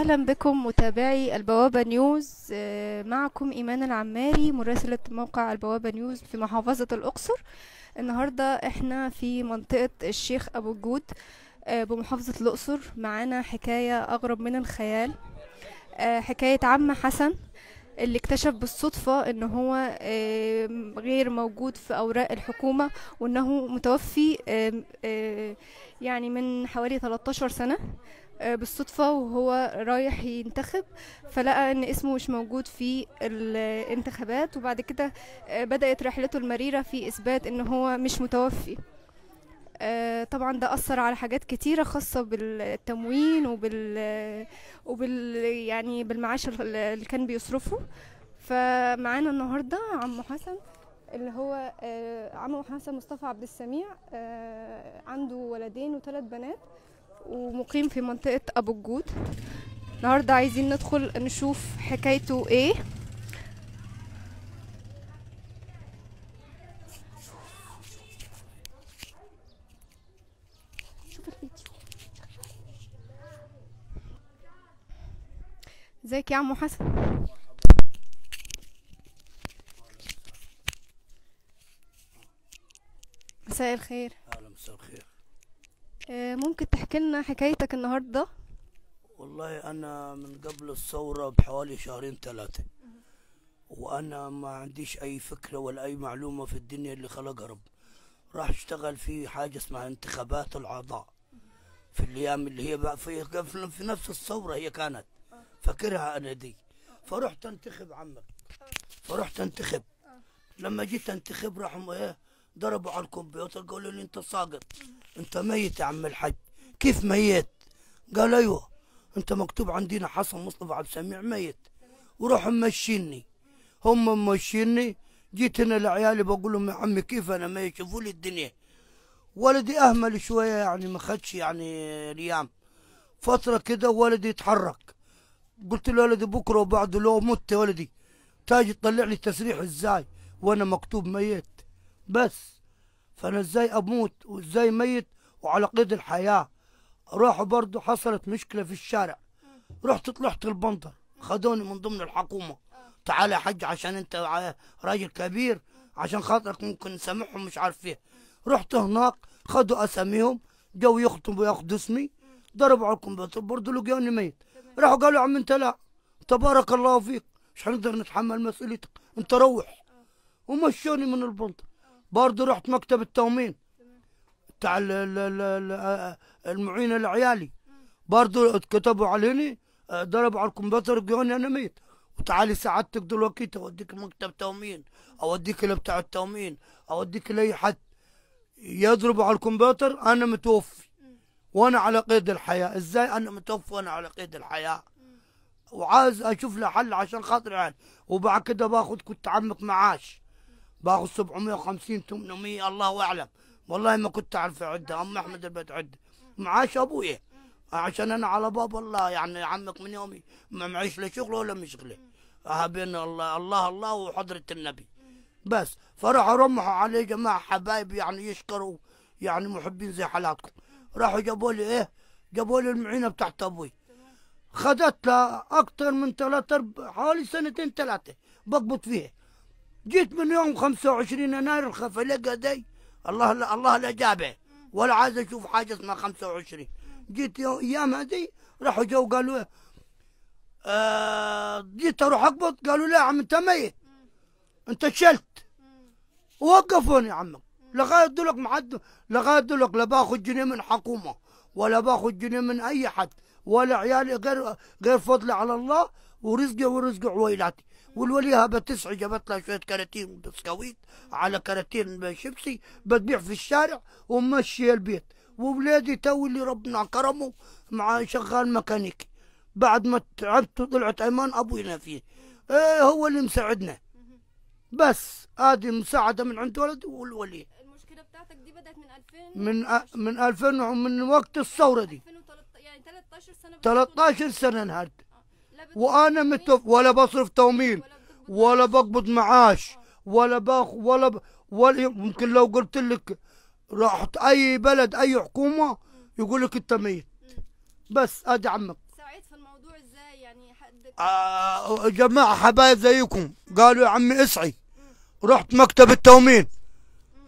أهلا بكم متابعي البوابة نيوز. آه، معكم إيمان العماري مراسلة موقع البوابة نيوز في محافظة الأقصر. النهاردة إحنا في منطقة الشيخ أبو الجود آه، بمحافظة الأقصر. معانا حكاية أغرب من الخيال. آه، حكاية عم حسن اللي اكتشف بالصدفة إن هو غير موجود في أوراق الحكومة وإنه متوفي يعني من حوالي 13 سنة. بالصدفة وهو رايح ينتخب فلقى إن اسمه مش موجود في الانتخابات وبعد كده آه، بدأت رحلته المريرة في إثبات إن هو مش متوفي. آه، طبعا ده أثر على حاجات كتيرة خاصة بالتموين وبال وبال يعني بالمعاش اللي كان بيصرفه. فمعانا النهاردة عمو حسن اللي هو آه، عمو حسن مصطفى عبد السميع آه، عنده ولدين وثلاث بنات. ومقيم في منطقة أبو الجود. النهاردة عايزين ندخل نشوف حكايته إيه. ازيك يا عمو حسن؟ مساء الخير. أهلا مساء الخير. ممكن تحكي لنا حكايتك النهارده؟ والله أنا من قبل الثورة بحوالي شهرين ثلاثة وأنا ما عنديش أي فكرة ولا أي معلومة في الدنيا اللي خلقها رب. راح أشتغل في حاجة اسمها انتخابات الأعضاء في الأيام اللي هي بقى في, في في نفس الثورة هي كانت. فاكرها أنا دي. فرحت أنتخب عمك. فرحت أنتخب. لما جيت أنتخب راحوا إيه ضربوا على الكمبيوتر قالوا لي أنت ساقط انت ميت يا عم الحاج. كيف ميت؟ قال أيوه انت مكتوب عندنا حسن مصطفى عبد السميع ميت. وراحوا ممشيني. هم ممشيني. جيت هنا لعيالي بقول لهم يا عمي كيف أنا ميت؟ شوفوا لي الدنيا. ولدي اهمل شوية يعني ما خدش يعني الأيام فترة كده ولدي يتحرك. قلت له ولدي بكرة وبعده لو مت ولدي. تاجي تطلع لي تسريح إزاي؟ وأنا مكتوب ميت. بس. فأنا إزاي أموت وإزاي ميت وعلى قيد الحياة؟ راحوا برضو حصلت مشكلة في الشارع. رحت طلعت البندر. خدوني من ضمن الحكومة. تعال يا حج عشان أنت ع- راجل كبير عشان خاطرك ممكن نسامحهم مش عارف إيه. رحت هناك خدوا أساميهم جو يخطبوا ياخدوا اسمي. ضربوا على الكمبيوتر برضو لقوني ميت. راحوا قالوا عم أنت لا. تبارك الله فيك. مش هنقدر نتحمل مسؤوليتك. أنت روح. ومشوني من البندر. برضه رحت مكتب التومين بتاع ال- ال- ال- ال- المعين العيالي. برضه كتبوا عليني ضربوا على الكمبيوتر لقوني أنا ميت. وتعالي سعادتك دلوقتي أوديك مكتب تومين أوديك لبتاع التومين أوديك لأي حد يضربوا على الكمبيوتر أنا متوفي. وأنا على قيد الحياة. إزاي أنا متوفي وأنا على قيد الحياة؟ وعايز أشوف له حل عشان خاطر يعني. وبعد كده باخد كنت عمك معاش. باخد 750 800 الله أعلم. والله ما كنت أعرف اعدها أم أحمد اللي بتعد معاش ابويا عشان أنا على باب الله يعني عمك من يومي. ما معيش لا شغل ولا مشغلة. بين الله الله الله وحضرة النبي. بس. فراحوا رمحوا علي جماعة حبايب يعني يشكروا يعني محبين زي حالاتكم. راحوا جابوا لي إيه؟ جابوا لي المعينة بتاعت أبوي. خدت لها أكثر من ثلاثة حوالي سنتين ثلاثة بقبض فيها. جيت من يوم 25 يناير الخفلقه دي. الله لا الله لا جابه ولا عايز أشوف حاجة اسمها 25 جيت أيام هذه راحوا جو قالوا؟ آه جيت أروح أقبض قالوا لا يا عم أنت ميت. أنت شلت. وقفوني يا عمك لغايه دولك معد لغايه دولك لا باخذ جنيه من حكومة ولا باخذ جنيه من أي حد ولا عيالي غير غير فضلي على الله ورزقي ورزق عويلاتي والوليها بتسعى جابت لها شوية كراتين بسكويت على كراتين شيبسي بتبيع في الشارع ومشي البيت. وولادي تو اللي ربنا كرمه مع شغال ميكانيكي بعد ما تعبت وطلعت أيمان ابوينا فيه إيه هو اللي مساعدنا. بس هذه مساعدة من عند ولدي والولي. المشكلة بتاعتك دي بدأت من 2000 من أ- من 2000 ومن وقت الثورة دي. 2013 يعني 13 سنة 13 سنة انهارت. وأنا متوف ولا بصرف تومين ولا بقبض معاش ولا باخ ولا ب... ولا ممكن لو قلت لك رحت أي بلد أي حكومة يقول لك أنت ميت. بس أدي عمك. ساعدت في الموضوع إزاي؟ يعني حد آه، جماعة حبايب زيكم. قالوا يا عمي اسعي. رحت مكتب التومين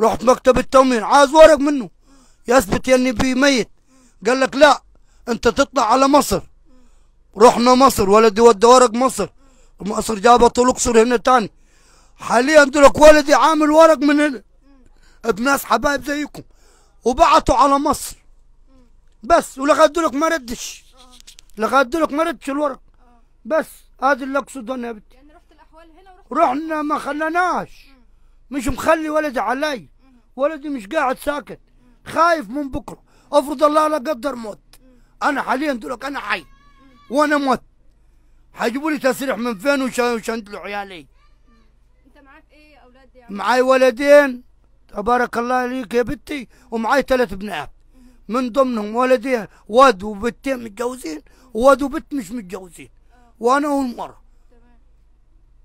رحت مكتب التومين عايز ورق منه. يثبت اني بي ميت. قال لك لا أنت تطلع على مصر. رحنا مصر ولدي ودى ورق مصر مصر جابت الاقصر هنا تاني. حاليا دلك ولدي عامل ورق من هنا. بناس حبايب زيكم. وبعتوا على مصر. بس ولغاية دلك ما ردش. لغاية دلك ما ردش الورق. بس هذا اللي أقصده أنا يا بنتي. يعني رحت الأحوال هنا ورحت رحنا ما خلناش. مش مخلي ولدي علي. ولدي مش قاعد ساكت. خايف من بكرة. افرض الله لا قدر موت. أنا حاليا دلوك أنا حي وأنا موت. حيجيبوا لي تسريح من فين وش- وشندلوا عيالي انت معاك إيه أولاد عم؟ معاي ولدين. تبارك الله عليك يا بنتي ومعاي ثلاث بنات. من ضمنهم ولدين واد وبنتين متجوزين وواد وبنت مش متجوزين. وأنا والمرة تمام.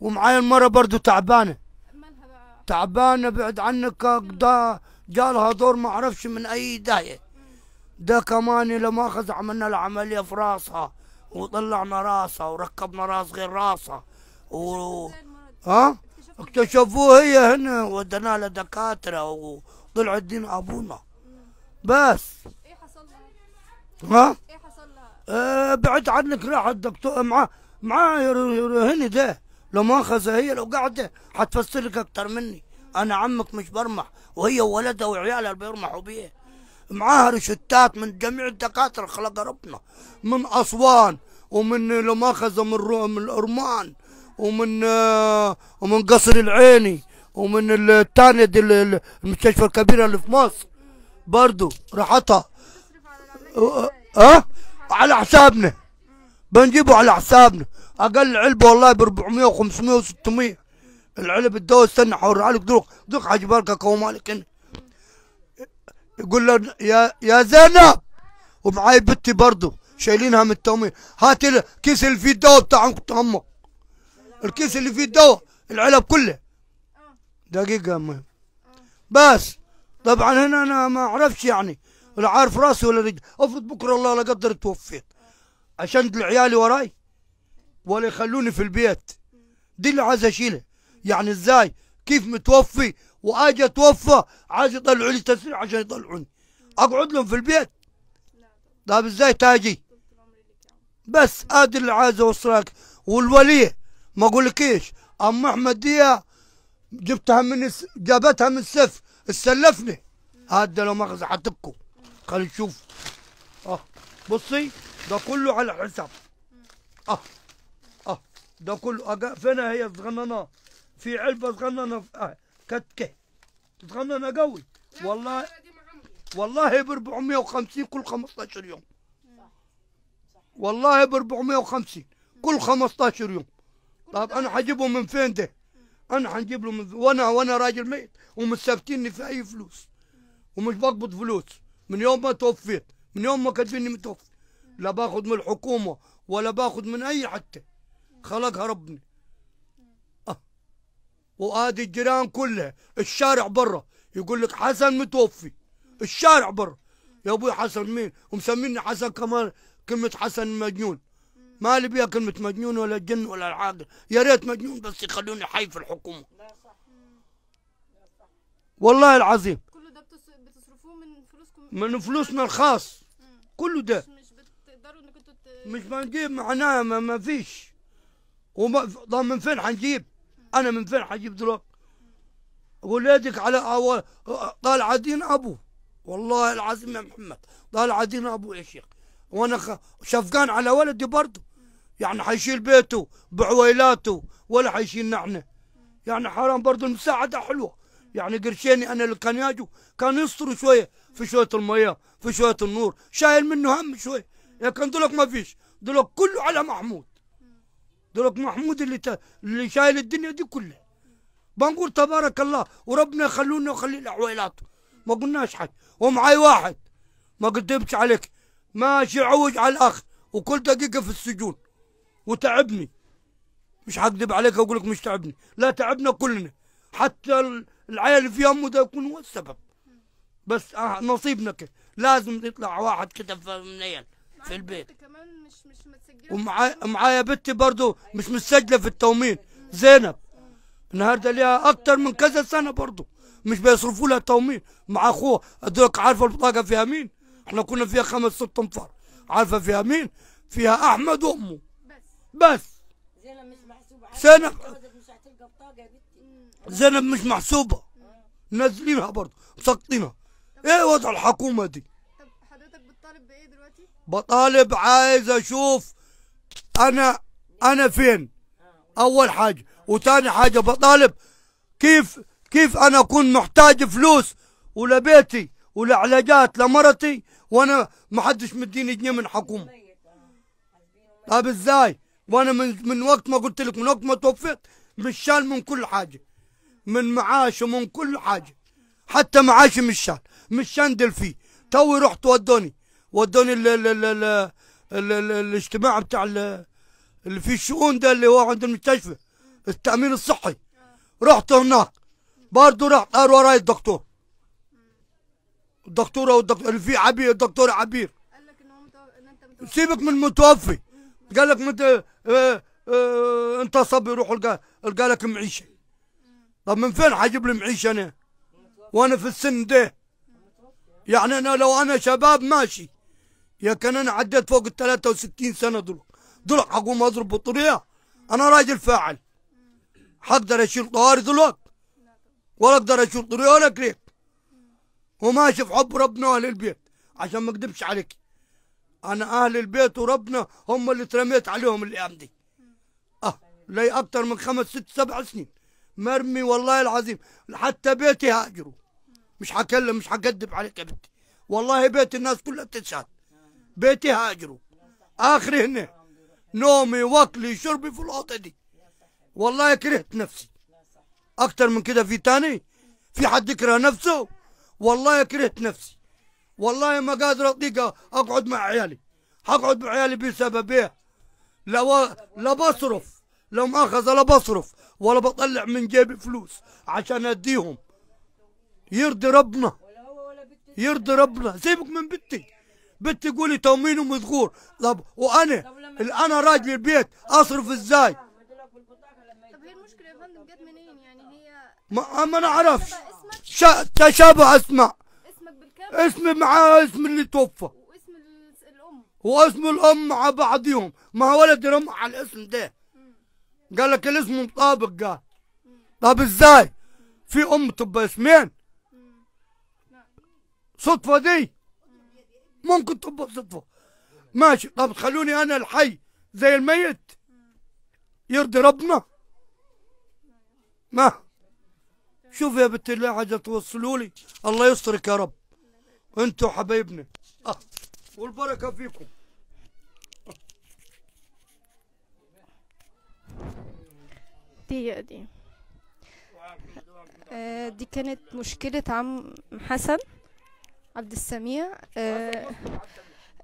ومعاي المرة برضو بقى؟ تعبانة بعد عنك دا جالها دور ما أعرفش من أي داية ده كمان لما أخذ عملنا له عملية في راسها. وطلعنا راسها وركبنا راس غير راسها و... ها؟ اكتشفوه هي هنا ودنا لها دكاترة وطلع الدين أبونا. بس. إيه حصل لها ها؟ إيه حصل لها آه بعد عنك راح الدكتور مع مع هنا ده. لو ما أخذها هي لو قاعدة حتفسر لك أكتر مني. أنا عمك مش برمح وهي وولدها وعيالها اللي بيرمحوا بيه. معاها روشتات من جميع الدكاتره خلق ربنا من اسوان ومن لو ما اخذها من من الأرمان ومن آه، ومن قصر العيني ومن الثانية دي ال- المستشفى الكبيره اللي في مصر. برضو راحتها. ها أه؟ على حسابنا. بنجيبه على حسابنا. أقل علبة والله ب 400 و500 و600 العلب الدواء استنى حورها لك. دوق دوق حجيبها لك اكو مالك هنا. يقول له يا يا زينب ومعاي بنتي برضه شايلينها من التومين هات ال- الكيس اللي فيه الدواء بتاع أمك الكيس اللي فيه الدواء العلب كلها دقيقة أمي. بس. طبعا هنا أنا ما أعرفش يعني ولا عارف راسي ولا رجلي. أفرض بكرة الله لا قدر توفيت. عشان عيالي وراي ولا يخلوني في البيت. دي اللي عايز اشيلها يعني إزاي؟ كيف متوفي؟ وآجي أتوفى عايز يطلعوا لي تسريع عشان يطلعوني. أقعد لهم في البيت. طيب إزاي تاجي؟ بس ادي اللي عايز اوصلك والوليه ما أقول لك إيش أم أحمد دي جبتها من الس... جابتها من السف استلفني هذا لو مغزى حتبكوا خلي نشوف. آه بصي ده كله على حساب. آه آه ده كله. أجا... فين هي صغننه في علبة صغننه في- آه كتكه صغننه قوي والله والله ب 450 كل 15 يوم. والله ب 450 كل 15 يوم. طب أنا حجيبه من فين ده؟ أنا حنجيب له من وأنا وأنا راجل ميت ومستفتيني في أي فلوس. ومش بقبض فلوس. من يوم ما توفيت من يوم ما كاتبيني متوفي. لا باخذ من الحكومة ولا باخذ من أي حتى خلقها ربنا. وآدي الجيران كلها الشارع برا. يقول لك حسن متوفي. الشارع برا. يا أبوي حسن مين؟ ومسميني حسن كمان كلمة حسن مجنون. ما لي بيها كلمة مجنون ولا جن ولا العاقل. يا ريت مجنون بس يخلوني حي في الحكومة. والله العظيم. كله ده بتص- بتصرفوه من فلوسكم؟ من فلوسنا الخاص. كله ده. مش بتقدروا إنكم مش بنجيب معناها ما, ما فيش. وما طب من فين حنجيب أنا من فين حجيب دلوقتي ولادك على أول طالع دين أبو. والله العظيم يا محمد طالع دين أبو يا شيخ. وأنا. شفقان على ولدي برضه يعني حيشيل بيته بعويلاته ولا حيشيل نحن. يعني حرام برضه المساعدة حلوة. يعني قرشيني أنا اللي كان ياجوا كان يسطروا شوية في شوية المية في شوية النور. شايل منه هم شوية. لكن دولك ما فيش. دولك كله على محمود. دولك محمود اللي ت... اللي شايل الدنيا دي كلها. بنقول تبارك الله وربنا يخلونا ويخلي العويلات ما قلناش حاجة. ومعاي واحد. ما قدمتش عليك. ماشي عوج على الأخ. وكل دقيقة في السجون. وتعبني. مش حكذب عليك أقول لك مش تعبني. لا تعبنا كلنا. حتى ال- العيال في امه ده يكون هو السبب. بس آه نصيبنا كده. لازم يطلع واحد كده من عيال في البيت. كمان مش مش متسجلة ومعايا معايا بنتي برضو مش مسجله في التومين زينب. النهارده ليها أكتر من كذا سنة برضو. مش بيصرفوا لها تومين مع أخوها. أدوك عارفة البطاقة فيها مين؟ إحنا كنا فيها خمس ست أنفار. عارفة فيها مين؟ فيها أحمد وأمه. بس. زينب مش محسوبة. زينب مش هتلقى بطاقة يا بنتي. زينب مش محسوبة. نازلينها برضو. مسقطينها. إيه وضع الحكومة دي؟ طب حضرتك بتطالب بإيه؟ بطالب عايز أشوف أنا أنا فين. أول حاجة. وتاني حاجة بطالب كيف كيف أنا أكون محتاج فلوس ولبيتي ولعلاجات لمرتي وأنا ما حدش مديني جنيه من حكومة. طب إزاي؟ وأنا من من وقت ما قلت لك من وقت ما توفيت مش شال من كل حاجة. من معاش ومن كل حاجة. حتى معاشي مش شال. مش شندل فيه. توي رحت ودوني. ودوني ال ال ال ال ال ال الاجتماع بتاع ال- اللي فيه الشؤون ده اللي هو عند المستشفى التأمين الصحي. رحت هناك. برضه رحت قال وراي الدكتور. الدكتورة والدكتور اللي فيه عبير الدكتور عبير. قال لك إن هو أنت متوفي سيبك من المتوفي. قال لك مت... آه آه أنت صبي روح القى القى لك معيشة. طب من فين حجيب لي معيشة أنا؟ وأنا في السن ده. يعني أنا لو أنا شباب ماشي يا كان أنا عديت فوق ال 63 سنة دول دول حقوم أضرب بطريقة. أنا راجل فاعل. حقدر أشيل طوارئ دلوقتي ولا أقدر أشيل طريقة ولا كريك وماشي في حب ربنا وأهل البيت. عشان ما اكذبش عليك. أنا أهل البيت وربنا هم اللي ترميت عليهم الأيام دي. أه لي أكتر من خمس ست سبع سنين. مرمي والله العظيم. حتى بيتي هاجروا. مش حكلم مش حكذب عليك يا بنتي. والله بيت الناس كلها بتشهد بيتي هاجروا. اخري هنا نومي وأكلي شربي في الأوضة دي. والله كرهت نفسي. أكتر من كده في تاني؟ في حد يكره نفسه؟ والله كرهت نفسي. والله ما قادر أطيق أقعد مع عيالي. حقعد مع عيالي بسبب إيه؟ لا و... لا بصرف. لو مؤاخذة لا بصرف. ولا بطلع من جيبي فلوس عشان أديهم. يرضي ربنا. يرضي ربنا. سيبك من بنتي. بنتي تقولي تومين ومذكور طب وأنا؟ أنا راجل البيت أصرف إزاي؟ طب هي المشكلة يا فندم جت منين؟ يعني هي ما, ما نعرفش. تبقى اسمك؟ شا... تشابه اسماء اسمك بالكامل؟ اسمي مع اسم اللي توفى. واسم ال- الأم. واسم الأم مع بعضهم ما هو ولد يرمى على الاسم ده. قال لك الاسم مطابق قال طب إزاي؟ في أم تبقى اسمين. صدفة دي. ممكن تبقى صدفة ماشي طب خلوني أنا الحي زي الميت. يرضي ربنا. ما. شوف يا بنت الله حاجة توصلوا لي. الله يسترك يا رب. أنتوا حبايبنا. آه. والبركة فيكم. دي دي. آه، دي كانت مشكلة عم حسن. عبد السميع آه،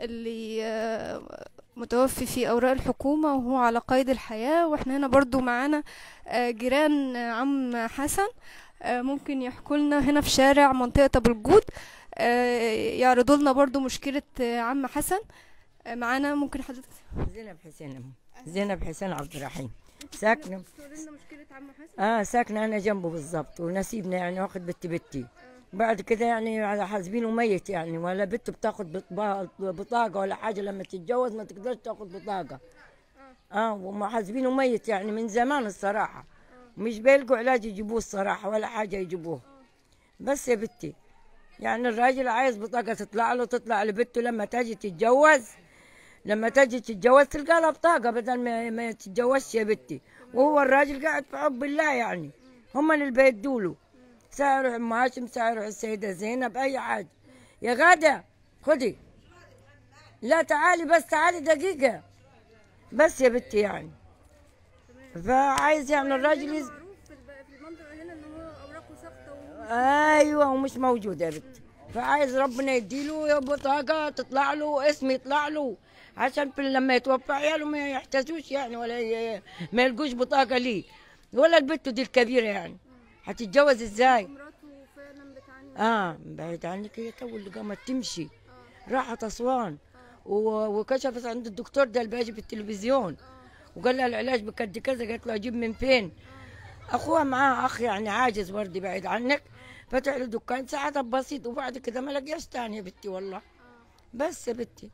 اللي آه، متوفي في أوراق الحكومة وهو على قيد الحياة وإحنا هنا برضو معانا آه، جيران عم حسن ممكن يحكوا لنا هنا في شارع منطقة أبو الجود يعرضوا لنا برضو مشكلة عم حسن. معانا ممكن حضرتك. زينب حسين زينب حسين عبد الرحيم. ساكنة. تقول لنا مشكلة عم حسن؟ آه ساكنة أنا جنبه بالضبط ونسيبنا يعني واخد بنت بنتي. بعد كده يعني على حاسبينه ميت يعني ولا بنته بتاخد بطاقة ولا حاجة لما تتجوز ما تقدرش تاخد بطاقة. آه. وما حاسبينه ميت يعني من زمان الصراحة. مش بيلقوا علاج يجيبوه الصراحة ولا حاجة يجيبوه. بس يا بنتي يعني الراجل عايز بطاقة تطلع له تطلع لبنته لما تجي تتجوز. لما تجي تتجوز تلقى لها بطاقة بدل ما, ما تتجوزش يا بنتي. وهو الراجل قاعد في حب الله يعني. هم اللي بيدوا له. ساعة يروح ام هاشم ساعة يروح السيدة زينب أي حاجة. يا غادة خدي. لا تعالي بس تعالي دقيقة. بس يا بنتي يعني. فعايز يعني الراجل يز... أيوه ومش موجود يا بنت فعايز ربنا يديله يا بطاقه تطلع له اسم يطلع له. عشان في لما يتوفى عياله ما يحتاجوش يعني ولا ي... ما يلقوش بطاقة ليه. ولا البت دي الكبيرة يعني. هتتجوز إزاي؟ مراته فعلا بتعاني آه بعيد عنك هي تو اللي قامت تمشي. راحت أسوان. و- وكشفت عند الدكتور ده اللي في التلفزيون وقال لها العلاج بكد كذا قالت له أجيب من فين؟ أخوها معاه أخ يعني عاجز برضه بعيد عنك. فتح له دكان ساعتها بسيط وبعد كده ما لقيش تاني يا بنتي والله. بس يا بنتي.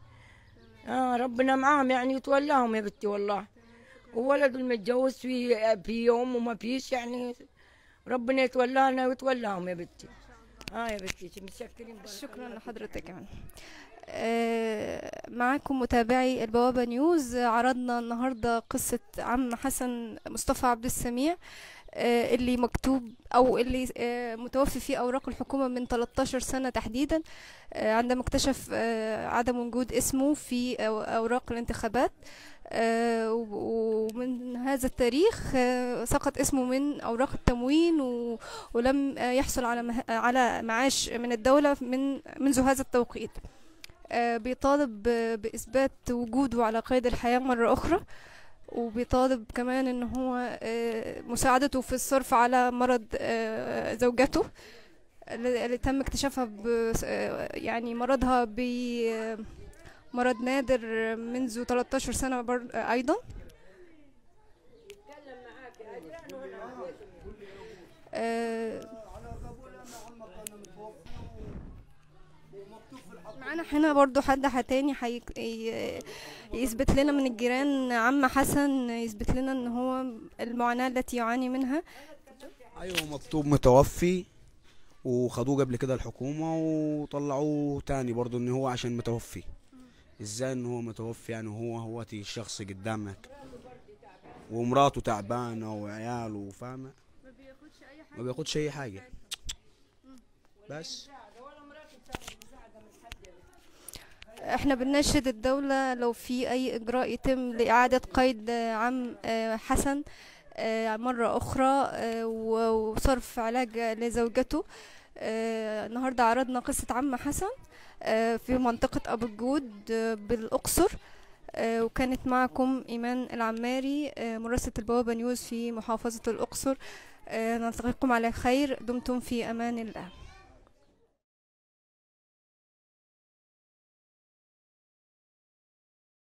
آه ربنا معاهم يعني يتولاهم يا بنتي والله. وولده المتجوز في في يوم وما فيش يعني ربنا يتولانا ويتولاهم يا بنتي. آه يا بنتي متشكرين شكرا لحضرتك آه، معاكم متابعي البوابة نيوز. عرضنا النهاردة قصة عم حسن مصطفى عبد السميع آه، اللي مكتوب أو اللي آه، متوفي في أوراق الحكومة من 13 سنة تحديدا عندما اكتشف عدم وجود اسمه في أوراق الانتخابات. ومن هذا التاريخ آه، سقط اسمه من أوراق التموين ولم آه، يحصل على على معاش من الدولة من منذ هذا التوقيت. آه، بيطالب بإثبات وجوده على قيد الحياة مرة أخرى وبيطالب كمان إن هو آه، مساعدته في الصرف على مرض آه، زوجته اللي تم اكتشافها آه، يعني مرضها ب آه، مرض نادر منذ 13 سنة بر- أيضا. آه، معانا هنا برضو حد تاني يثبت لنا من الجيران عم حسن يثبت لنا إن هو المعاناة التي يعاني منها. أيوه مكتوب متوفي وخدوه قبل كده الحكومة وطلعوه تاني برضو إن هو عشان متوفي. إزاي إن هو متوفي يعني هو هو الشخص قدامك؟ ومراته تعبانة وعياله فاهمة؟ ما بياخدش أي حاجة. بس. إحنا بنناشد الدولة لو في أي إجراء يتم لإعادة قيد عم آه، حسن آه، مرة أخرى آه، وصرف علاج لزوجته. النهاردة عرضنا قصة عم حسن. في منطقة أبو الجود آه، بالأقصر. آه، وكانت معكم إيمان العماري آه، مراسلة البوابة نيوز في محافظة الأقصر. آه، نلتقيكم على خير. دمتم في أمان الله.